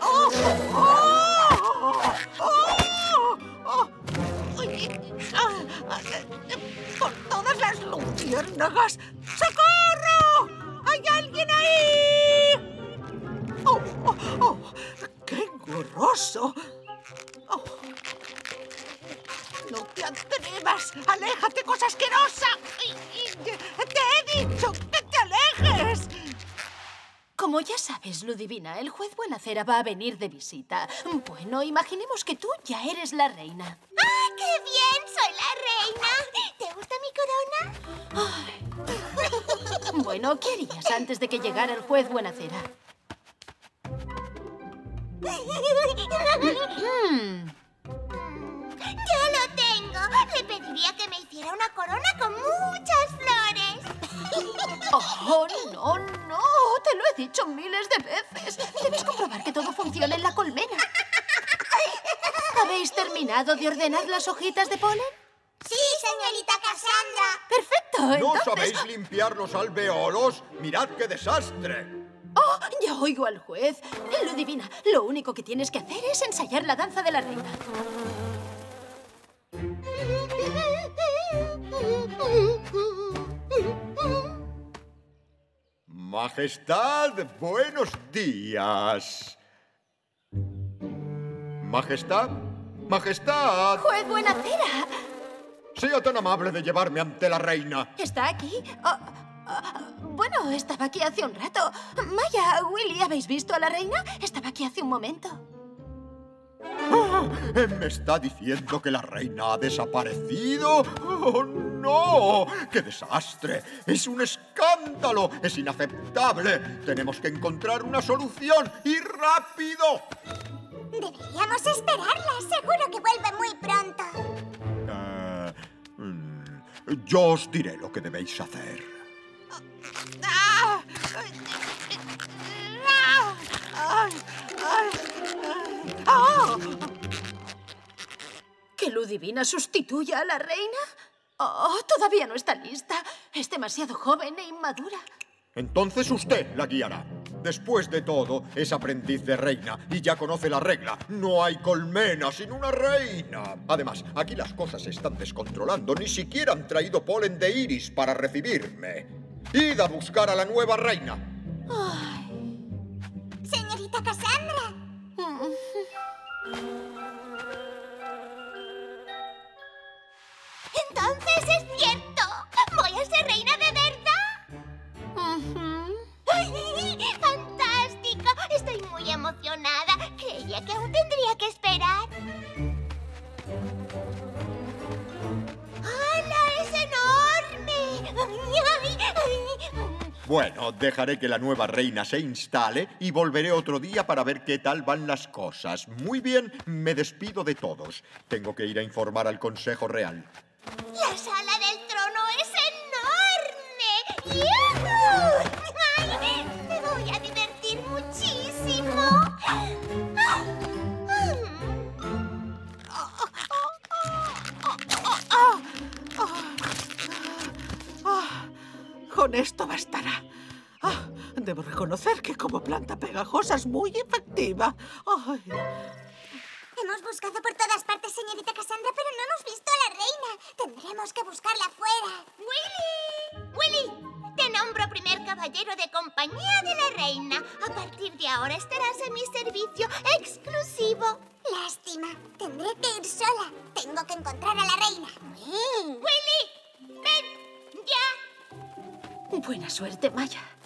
¡Oh! ¡Oh! ¡Oh! ¡Oh! Todas las luciérnagas! ¡Socorro! ¡Hay alguien ahí! ¡Oh! ¡Oh! oh! ¡Qué engorroso! ¡Oh! ¡No te atrevas! ¡Aléjate, cosa asquerosa! Como ya sabes, Ludivina, el juez Buenacera va a venir de visita. Bueno, imaginemos que tú ya eres la reina. ¡Ah, qué bien! ¡Soy la reina! ¿Te gusta mi corona? Bueno, ¿qué harías antes de que llegara el juez Buenacera? Hmm, ¡Yo lo tengo! Le pediría que me hiciera una corona con muchas flores. Oh, no, no. Te lo he dicho miles de veces. Debes comprobar que todo funciona en la colmena. ¿Habéis terminado de ordenar las hojitas de polen? Sí, señorita Cassandra. Perfecto. ¿No Entonces... sabéis limpiar los alveolos? ¡Mirad qué desastre! Oh, ya oigo al juez. Ludivina, lo único que tienes que hacer es ensayar la danza de la reina. Majestad, buenos días. Majestad, Majestad, ¡Juez Buenacera! sea tan amable de llevarme ante la reina. ¿Está aquí? Oh, oh, bueno, estaba aquí hace un rato. Maya, Willy, ¿habéis visto a la reina? Estaba aquí hace un momento. Eh, ¿Me está diciendo que la reina ha desaparecido? ¡Oh, no! ¡Qué desastre! ¡Es un escándalo! ¡Es inaceptable! Tenemos que encontrar una solución y rápido. Deberíamos esperarla. Seguro que vuelve muy pronto. Eh, mm, yo os diré lo que debéis hacer. ¿Que Ludivina sustituya a la reina? Oh, todavía no está lista. Es demasiado joven e inmadura. Entonces usted la guiará. Después de todo, es aprendiz de reina y ya conoce la regla. No hay colmena sin una reina. Además, aquí las cosas se están descontrolando. Ni siquiera han traído polen de iris para recibirme. Id a buscar a la nueva reina. Señorita Cassandra. ¡Fantástico! Estoy muy emocionada. Creía que aún tendría que esperar. ¡Hala! ¡Es enorme! ¡Ay, ay, ay! Bueno, dejaré que la nueva reina se instale y volveré otro día para ver qué tal van las cosas. Muy bien, me despido de todos. Tengo que ir a informar al Consejo Real. ¡La sala del trono es enorme! ¡Yujú! Con esto bastará. Ah, debo reconocer que como planta pegajosa es muy efectiva. Ay, Hemos buscado por todas partes, señorita Cassandra, pero no hemos visto a la reina. Tendremos que buscarla fuera. ¡Willy! ¡Willy! Te nombro primer caballero de compañía de la reina. A partir de ahora estarás en mi servicio exclusivo. Lástima. Tendré que ir sola. Tengo que encontrar a la reina. ¡Willy! ¡Ven! Buena suerte, Maya.